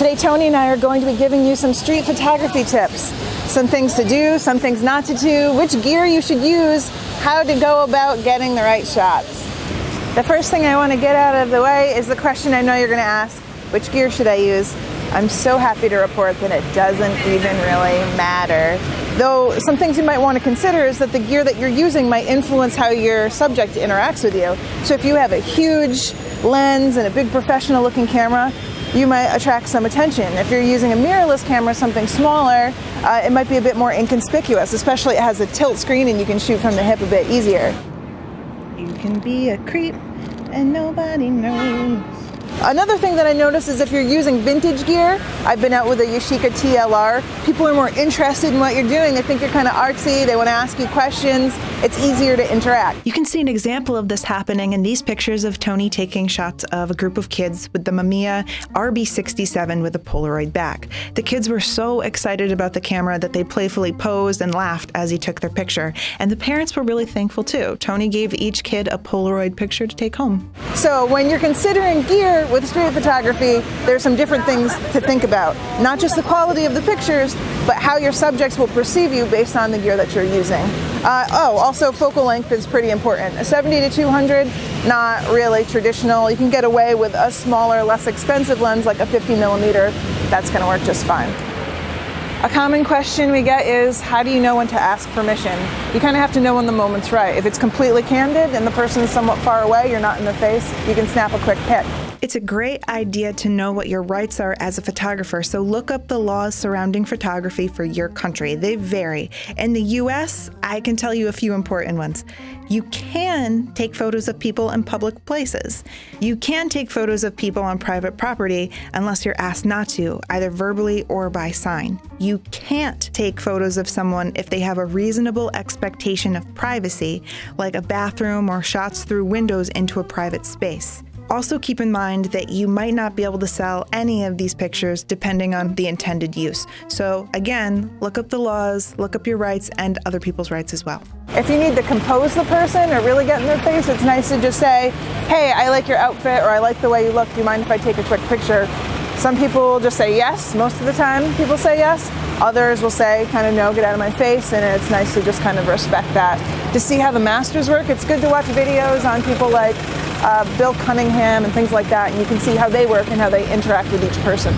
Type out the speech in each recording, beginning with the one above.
Today, Tony and I are going to be giving you some street photography tips. Some things to do, some things not to do, which gear you should use, how to go about getting the right shots. The first thing I want to get out of the way is the question I know you're going to ask which gear should I use? I'm so happy to report that it doesn't even really matter. Though some things you might want to consider is that the gear that you're using might influence how your subject interacts with you. So if you have a huge lens and a big professional looking camera, you might attract some attention. If you're using a mirrorless camera, something smaller, uh, it might be a bit more inconspicuous, especially it has a tilt screen and you can shoot from the hip a bit easier. You can be a creep and nobody knows. Another thing that I notice is if you're using vintage gear, I've been out with a Yashica TLR, people are more interested in what you're doing. They think you're kind of artsy, they want to ask you questions. It's easier to interact. You can see an example of this happening in these pictures of Tony taking shots of a group of kids with the Mamiya RB67 with a Polaroid back. The kids were so excited about the camera that they playfully posed and laughed as he took their picture. And the parents were really thankful too. Tony gave each kid a Polaroid picture to take home. So when you're considering gear, with street photography, there's some different things to think about. Not just the quality of the pictures, but how your subjects will perceive you based on the gear that you're using. Uh, oh, also focal length is pretty important. A 70 to 200, not really traditional. You can get away with a smaller, less expensive lens like a 50 millimeter. That's going to work just fine. A common question we get is how do you know when to ask permission? You kind of have to know when the moment's right. If it's completely candid and the person is somewhat far away, you're not in the face, you can snap a quick pic. It's a great idea to know what your rights are as a photographer, so look up the laws surrounding photography for your country. They vary. In the US, I can tell you a few important ones. You can take photos of people in public places. You can take photos of people on private property unless you're asked not to, either verbally or by sign. You can't take photos of someone if they have a reasonable expectation of privacy, like a bathroom or shots through windows into a private space. Also, keep in mind that you might not be able to sell any of these pictures depending on the intended use. So, again, look up the laws, look up your rights and other people's rights as well. If you need to compose the person or really get in their face, it's nice to just say, hey, I like your outfit or I like the way you look. Do you mind if I take a quick picture? Some people will just say yes. Most of the time, people say yes. Others will say, kind of, no, get out of my face. And it's nice to just kind of respect that. To see how the masters work, it's good to watch videos on people like uh, Bill Cunningham and things like that, and you can see how they work and how they interact with each person.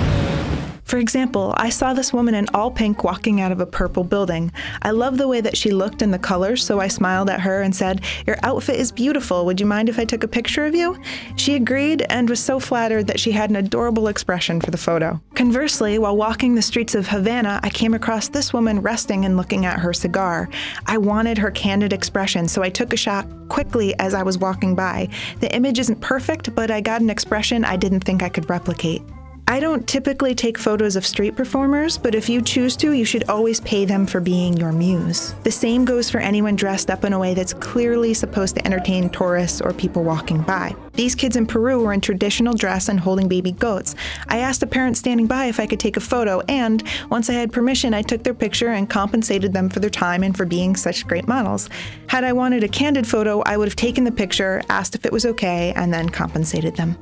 For example, I saw this woman in all pink walking out of a purple building. I love the way that she looked and the colors, so I smiled at her and said, Your outfit is beautiful. Would you mind if I took a picture of you? She agreed and was so flattered that she had an adorable expression for the photo. Conversely, while walking the streets of Havana, I came across this woman resting and looking at her cigar. I wanted her candid expression, so I took a shot quickly as I was walking by. The image isn't perfect, but I got an expression I didn't think I could replicate. I don't typically take photos of street performers, but if you choose to, you should always pay them for being your muse. The same goes for anyone dressed up in a way that's clearly supposed to entertain tourists or people walking by. These kids in Peru were in traditional dress and holding baby goats. I asked a parent standing by if I could take a photo, and once I had permission, I took their picture and compensated them for their time and for being such great models. Had I wanted a candid photo, I would have taken the picture, asked if it was okay, and then compensated them.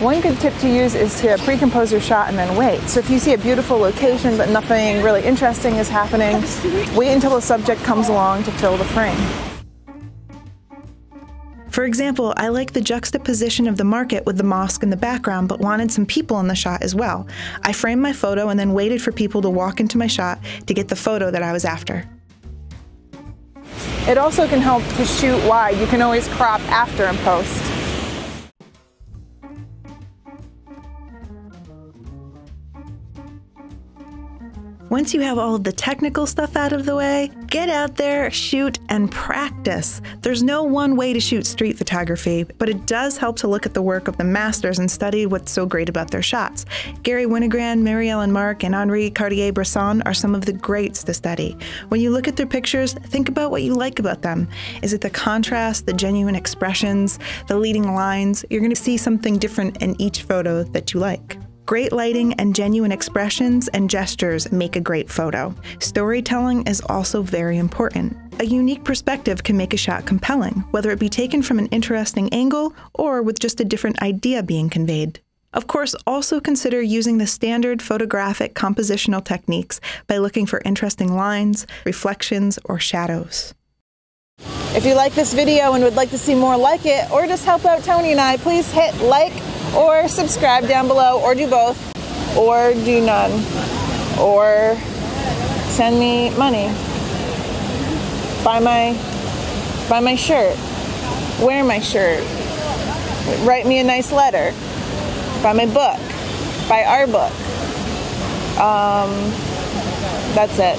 One good tip to use is to pre-compose your shot and then wait. So if you see a beautiful location but nothing really interesting is happening, wait until the subject comes along to fill the frame. For example, I like the juxtaposition of the market with the mosque in the background, but wanted some people in the shot as well. I framed my photo and then waited for people to walk into my shot to get the photo that I was after. It also can help to shoot wide. You can always crop after and post. Once you have all of the technical stuff out of the way, get out there, shoot, and practice. There's no one way to shoot street photography, but it does help to look at the work of the masters and study what's so great about their shots. Garry Winogrand, Mary-Ellen Mark, and Henri Cartier-Bresson are some of the greats to study. When you look at their pictures, think about what you like about them. Is it the contrast, the genuine expressions, the leading lines? You're going to see something different in each photo that you like. Great lighting and genuine expressions and gestures make a great photo. Storytelling is also very important. A unique perspective can make a shot compelling, whether it be taken from an interesting angle or with just a different idea being conveyed. Of course, also consider using the standard photographic compositional techniques by looking for interesting lines, reflections, or shadows. If you like this video and would like to see more like it, or just help out Tony and I, please hit like or subscribe down below, or do both, or do none, or send me money. Buy my, buy my shirt, wear my shirt, write me a nice letter, buy my book, buy our book. Um, that's it.